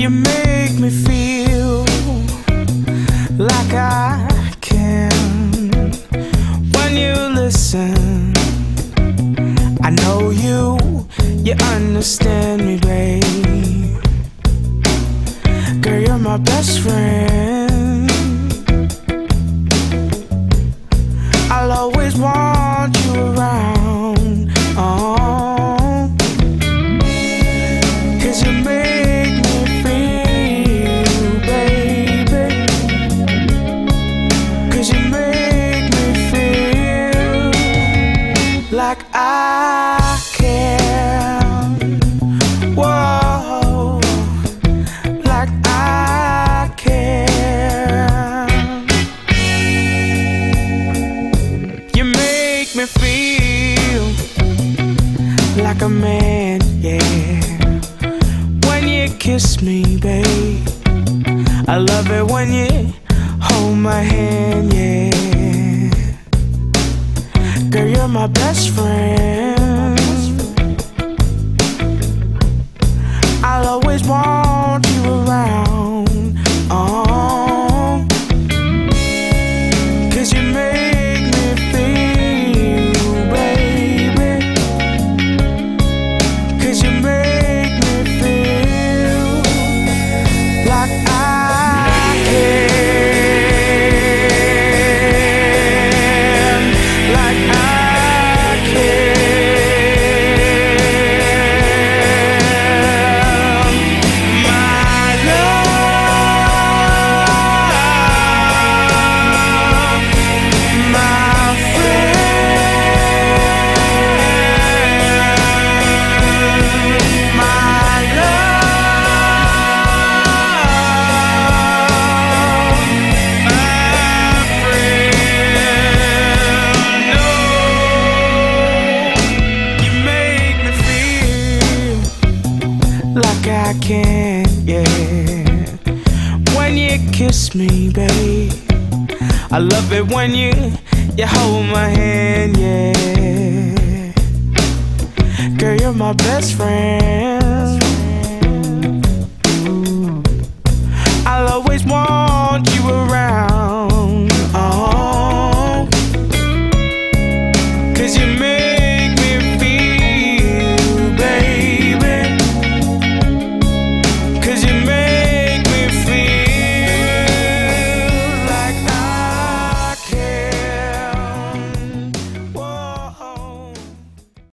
You make me feel like I can when you listen. I know you, you understand me, babe. Girl, you're my best friend. I'll always want you around. Oh. Like I can. Whoa, like I. You make me feel like a man, yeah. When you kiss me, babe, I love it when you hold my hand, yeah. My best friend. I can, yeah. When you kiss me, babe, I love it when you you hold my hand, yeah. Girl, you're my best friend. I'll always want